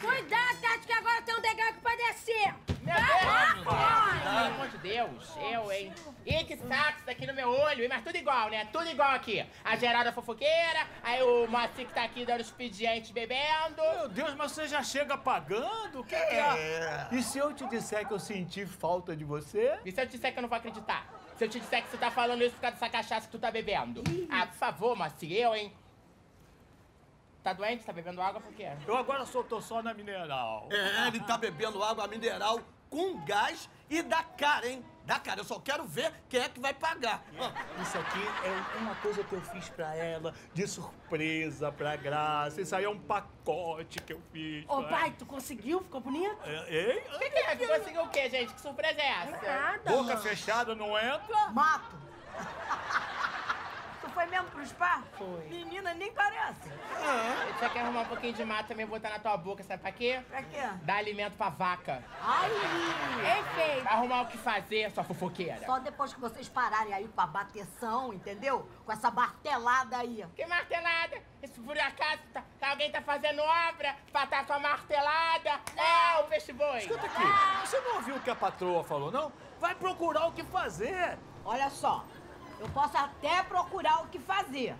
Cuidado, Tati, que agora tem um degrau aqui pra descer. Meu Deus! Pelo amor de Deus, eu, hein? Ih, que saco isso daqui no meu olho, hein? Mas tudo igual, né? Tudo igual aqui. A Geralda fofoqueira, aí o Moacir que tá aqui dando expediente bebendo. Meu Deus, mas você já chega pagando? O que, que é? E se eu te disser que eu senti falta de você? E se eu te disser que eu não vou acreditar? Se eu te disser que você tá falando isso por causa dessa cachaça que tu tá bebendo? Ah, por favor, Moacir, eu, hein? Tá doente? Tá bebendo água por quê? Eu agora só tô só na mineral. É, ele tá bebendo água mineral com gás e dá cara, hein? Dá cara, eu só quero ver quem é que vai pagar. Ó, Isso aqui é uma coisa que eu fiz pra ela, de surpresa pra Graça. Isso aí é um pacote que eu fiz. Ô, pra pai, tu conseguiu? Ficou bonito? É, Ei? O que, que é? Que conseguiu o quê, gente? Que surpresa é essa? Nada, Boca mano. fechada não entra? Mato. Foi mesmo pro spa? Foi. Menina, nem parece. Você quer arrumar um pouquinho de mato também e botar na tua boca, sabe pra quê? Pra quê? Dar alimento pra vaca. Ai, Perfeito. Arrumar o que fazer, sua fofoqueira. só depois que vocês pararem aí com a bateção, entendeu? Com essa martelada aí. Que martelada? Isso por acaso tá, tá- alguém tá fazendo obra pra tá com a martelada? É, o peixe boi. Escuta aqui, você não ouviu o que a patroa falou, não? Vai procurar o que fazer. Olha só, eu posso até procurar o que fazer.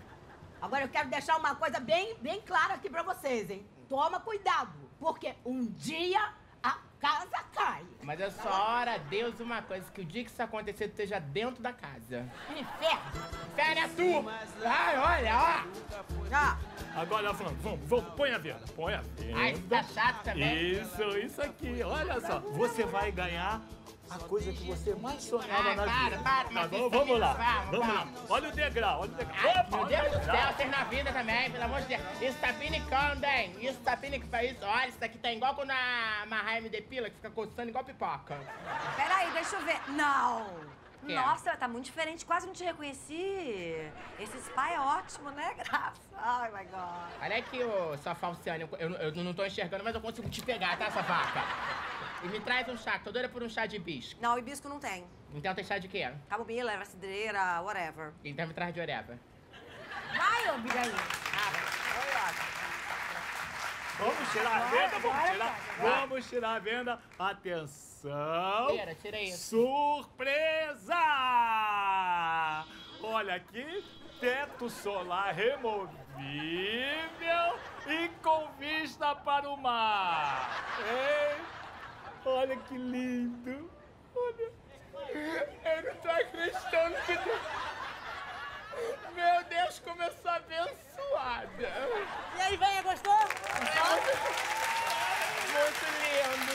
Agora eu quero deixar uma coisa bem, bem clara aqui pra vocês, hein? Toma cuidado, porque um dia a casa cai. Mas eu só oro a Deus uma coisa, que o dia que isso acontecer, tu esteja dentro da casa. Inferno. Fé é tu! Ai, olha, ó! Ah, Agora, vamos, vamos, vamos, põe a venda, põe a venda. Ai, isso tá chato também. Isso, isso aqui, olha só. Você vai ganhar a coisa que você mais sonhava Ah, na para, vida. para, Tá mas bom, isso vamos lá, vamos, vamos lá. Olha o degrau, olha o degrau. Ai, Opa, meu Deus do céu, vocês na vida também, pelo amor de Deus. Isso tá pinicando, hein? Isso tá pinicando. Isso, olha, isso aqui tá igual quando a Marraia me depila, que fica coçando igual pipoca. Peraí, deixa eu ver. Não! Que é? Nossa, tá muito diferente, quase não te reconheci. Esse spa é ótimo, né, Graça? Ai, my God. Olha aqui, ô, sua falciane, eu, eu, eu não tô enxergando, mas eu consigo te pegar, tá, sua vaca? E me traz um chá, que tô doida por um chá de hibisco. Não, hibisco não tem. Então tem chá de quê? Camomila, erva cidreira, whatever. Então me traz de oreva. Vai, ô, Bigaí. Vamos tirar a venda, vamos tirar, vamos tirar a venda. Atenção. Tira, tira isso. Surpresa! Olha aqui, teto solar removível e com vista para o mar. Hein? Olha que lindo. Olha. Eu não tô acreditando que... Meu Deus, como eu sou abençoada. E aí, venha, gostou? Muito lindo.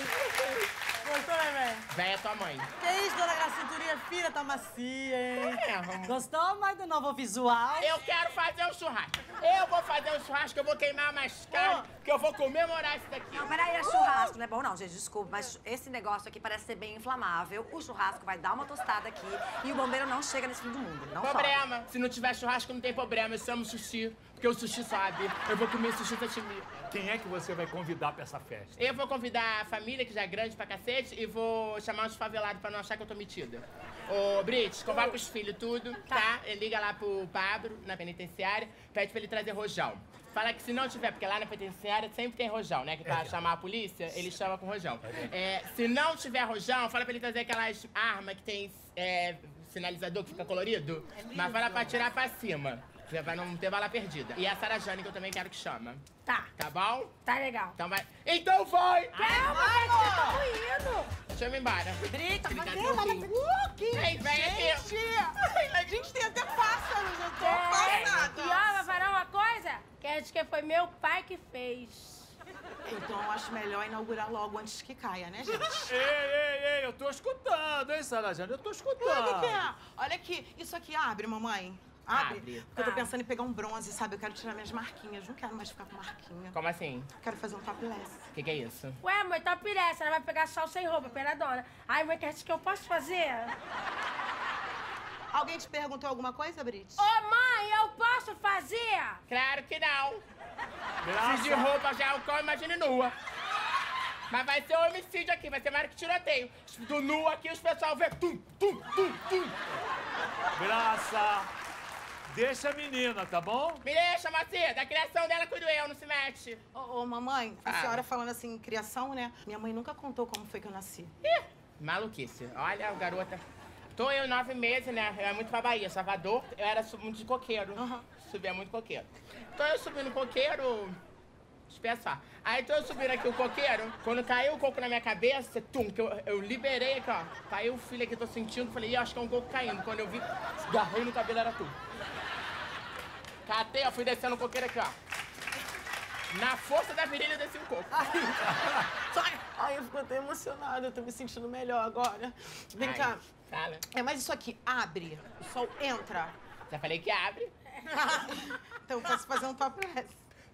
Gostou, né, velho? Véia tua mãe. Que isso, dona Graça, cinturinha fina, tá macia, hein? É, vamos... Gostou mais do novo visual? Eu quero fazer um churrasco. Eu vou fazer um churrasco, eu vou queimar mais carne, que eu vou comemorar isso daqui. Não, peraí, é churrasco, não é bom não, gente, desculpa, mas esse negócio aqui parece ser bem inflamável. O churrasco vai dar uma tostada aqui e o bombeiro não chega nesse fim do mundo, não sobe. Problema. Se não tiver churrasco, não tem problema. Eu chamo sushi, porque o sushi sabe. Eu vou comer sushi sashimi. Quem é que você vai convidar pra essa festa? Eu vou convidar a família, que já é grande pra cacete, e vou chamar os favelados pra não achar que eu tô metida. Ô, Brit, convoca os filhos tudo, tá? Ele liga lá pro Pablo, na penitenciária, pede pra ele trazer rojão. Fala que se não tiver, porque lá na penitenciária sempre tem rojão, né? Que pra chamar a polícia, ele chama com rojão. É, se não tiver rojão, fala pra ele trazer aquelas armas que tem é, sinalizador que fica colorido. mas fala pra tirar pra cima. Pra não ter bala perdida. E a Sara Jane, que eu também quero que chama. Tá, Tá bom? tá legal. Então vai. Então vai! Calma, gente, eu tô indo. Ir embora. Brita, mas. Uh, que Ei, vem aqui. A gente tem até pássaros, eu tô É, passada. e ó, vai falar uma Que foi meu pai que fez. Então eu acho melhor inaugurar logo antes que caia, né, gente? Ei, ei, ei, eu tô escutando, hein, Sarajana? Eu tô O escutando. que, que é? Olha aqui, isso aqui abre, mamãe. Abre. Abre. Porque eu tô pensando em pegar um bronze, sabe? Eu quero tirar minhas marquinhas. Não quero mais ficar com marquinha. Como assim? Quero fazer um topless. O que, que é isso? Ué, mãe, piressa, ela vai pegar sol sem roupa, pela dona. Ai, mãe, quer que eu posso fazer? Alguém te perguntou alguma coisa, Brit? Ô, mãe, eu posso fazer? Claro que não. Graça. Se de roupa já é o cão, imagine nua. Mas vai ser homicídio aqui, vai ser mais que tiroteio. Do nu aqui, os pessoal vê tum, tum, tum, tum. Graça. Deixa a menina, tá bom? Me deixa, Moacir. Da criação dela cuido eu, não se mete. Ô, ô, mamãe, a senhora falando assim, criação, né? Minha mãe nunca contou como foi que eu nasci. Ih, maluquice. Olha, garota. Tô eu nove meses, né? Eu era muito pra Bahia, Salvador. Eu era muito de coqueiro. Subia muito coqueiro. Tô eu subindo o coqueiro. Espessar. Aí tô eu subindo aqui o coqueiro. Quando caiu o coco na minha cabeça, tum, que eu, eu liberei aqui, ó. Caiu o filho aqui, tô sentindo. Falei, ih, acho que é um coco caindo. Quando eu vi, agarrei no cabelo, era tudo. Catei, ó, fui descendo o coqueiro aqui, ó. Na força da virilha, desci o coco. Ai, eu fico até emocionada, eu tô me sentindo melhor agora. Vem Ai, cá. Fala. É, mas isso aqui abre, o sol entra. Já falei que abre. Então eu posso fazer um topless.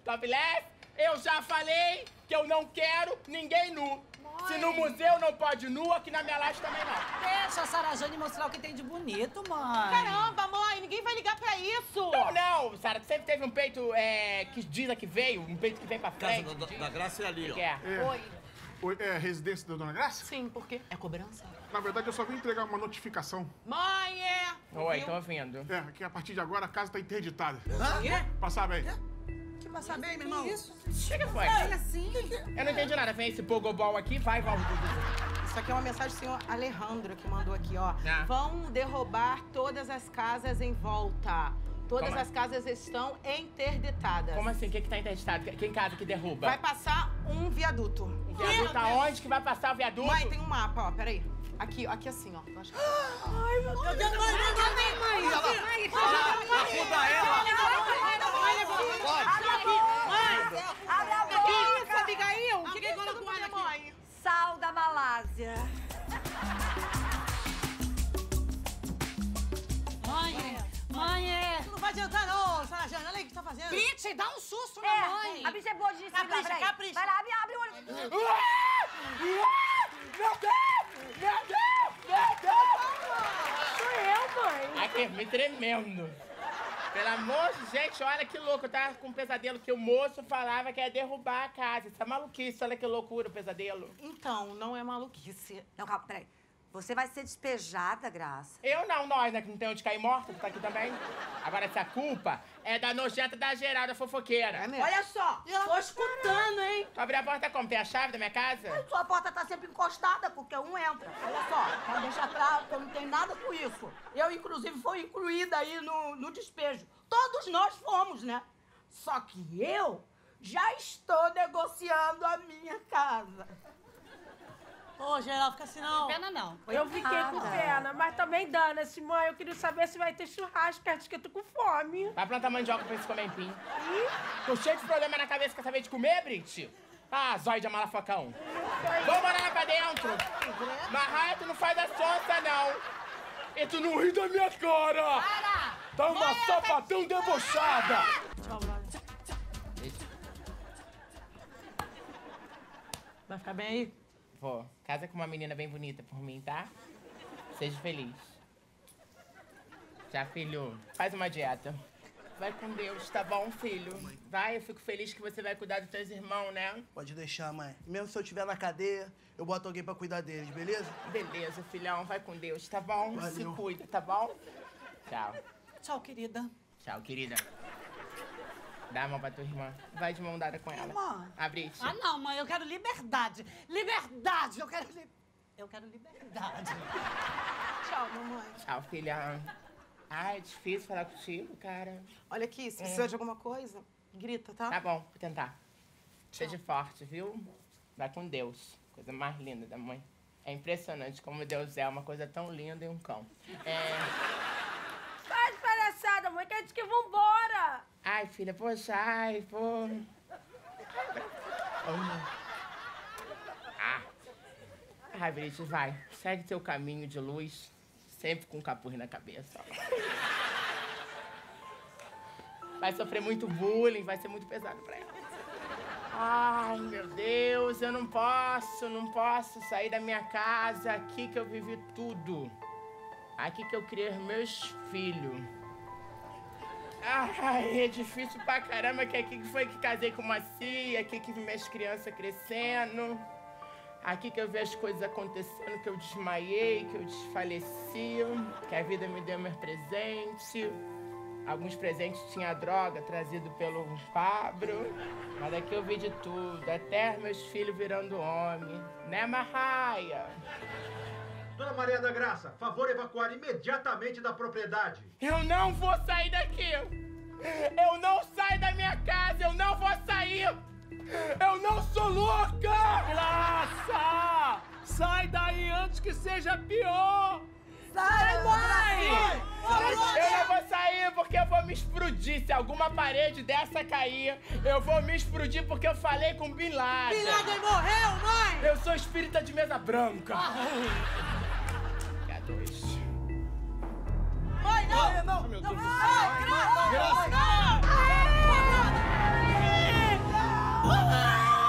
Topless, eu já falei que eu não quero ninguém nu. Se no museu não pode nu, aqui na minha laje também não. Deixa a Sarajane mostrar o que tem de bonito, mãe. Caramba, mãe, ninguém vai ligar pra isso. Não, não, Sara, tu sempre teve um peito é, que diz que veio, um peito que vem pra Casa frente. da, da Graça é ali, ó. Que é? Oi. Oi, é a residência da Dona Graça? Sim, por quê? É cobrança? Na verdade, eu só vim entregar uma notificação. Mãe, é. Oi, tô ouvindo. É, que a partir de agora a casa tá interditada. Quê? Passar bem. Que pra saber, meu irmão? Isso? Chega, foi. assim? Eu não entendi nada. Vem esse pogobol aqui, vai, vai. Isso aqui é uma mensagem do senhor Alejandro que mandou aqui, ó. Ah. Vão derrubar todas as casas em volta. Todas Como as casas estão interditadas. Como assim? O que que tá interditado? Quem casa que derruba? Vai passar um viaduto. O viaduto aonde que vai passar o viaduto? Mãe, tem um mapa, ó. Peraí. Aqui, aqui assim, ó. Ai, meu Deus. Mãe, mãe, mãe, mãe. Ajuda ela! Mãe. a bicha boa de disciplinar, Capricha, capricha. Vai lá, abre, abre o olho. Meu Deus! Meu Deus! Meu Deus! Sou eu, mãe. Aqui, me tremendo. Pelo amor de gente, olha que louco. Eu tava com um pesadelo que o moço falava que ia derrubar a casa. Isso é maluquice, olha que loucura o pesadelo. Então, não é maluquice. Não, calma, peraí. Você vai ser despejada, Graça. Eu não, nós, né? Que não tem onde cair morta, tu tá aqui também. Agora, essa culpa é da nojenta da Geralda fofoqueira. É mesmo? Olha só, tô escutando, hein? Tu abriu a porta como? Tem a chave da minha casa? Sua porta tá sempre encostada, porque um entra. Olha só, pode deixar claro que eu não tenho nada com isso. Eu, inclusive, fui incluída aí no, no despejo. Todos nós fomos, né? Só que eu já estou negociando a minha casa. Ô, geral, fica assim, não. Pena não. Eu fiquei com pena, mas também dana-se, mãe. Eu queria saber se vai ter churrasco, que acho que eu tô com fome. Vai plantar mandioca pra esse comer empim. Tô cheio de problema na cabeça, quer saber de comer, Brit? Ah, zóio de malafocão. Vamos morar lá pra dentro. Mas Raia, tu não faz a sonsa, não. E tu não ri da minha cara. Tá uma sapatão debochada. Tchau, Glória. Vai ficar bem aí? Vou. Casa com uma menina bem bonita por mim, tá? Seja feliz. Já, filho. Faz uma dieta. Vai com Deus, tá bom, filho? Vai, eu fico feliz que você vai cuidar dos teus irmãos, né? Pode deixar, mãe. Mesmo se eu estiver na cadeia, eu boto alguém pra cuidar deles, beleza? Beleza, filhão. Vai com Deus, tá bom? Se Valeu. cuida, tá bom? Tchau. Tchau, querida. Tchau, querida. Dá a mão pra tua irmã. Vai de mão dada com ela. Irmã. A Brit. Ah, não, mãe, eu quero liberdade. Liberdade, eu quero... Li... Eu quero liberdade. Tchau, mamãe. Tchau, filha. Ai, é difícil falar contigo, cara. Olha aqui, se precisar de alguma coisa, grita, tá? Tá bom, vou tentar. Seja forte, viu? Vai com Deus. Coisa mais linda da mãe. É impressionante como Deus é uma coisa tão linda e um cão. É... Faz palhaçada, mãe, quer dizer que vambora. Ai, filha, poxa, ai, pô. Ah. Ai, Brit, vai. Segue teu caminho de luz, sempre com um capuz na cabeça. Vai sofrer muito bullying, vai ser muito pesado pra ela. Ai, meu Deus, eu não posso, não posso sair da minha casa, aqui que eu vivi tudo. Aqui que eu criei os meus filhos. Ai, é difícil pra caramba, que aqui foi que casei com uma cia, aqui que vi minhas crianças crescendo. Aqui que eu vi as coisas acontecendo, que eu desmaiei, que eu desfaleci, que a vida me deu meus presentes. alguns presentes tinha droga trazido pelo Pablo. Mas aqui eu vi de tudo, até meus filhos virando homem. Né, Marraia? Dona Maria da Graça, favor evacuar imediatamente da propriedade. Eu não vou sair daqui! Eu não saio da minha casa! Eu não vou sair! Eu não sou louca! Graça! Sai daí antes que seja pior! Sai, mãe! Eu não vou sair porque eu vou me explodir. Se alguma parede dessa cair, eu vou me explodir porque eu falei com Bin Laden. Bin Laden morreu, mãe! Eu sou espírita de mesa branca. yapmıyor. Dur. Biraz. Hayır, hayır, hayır.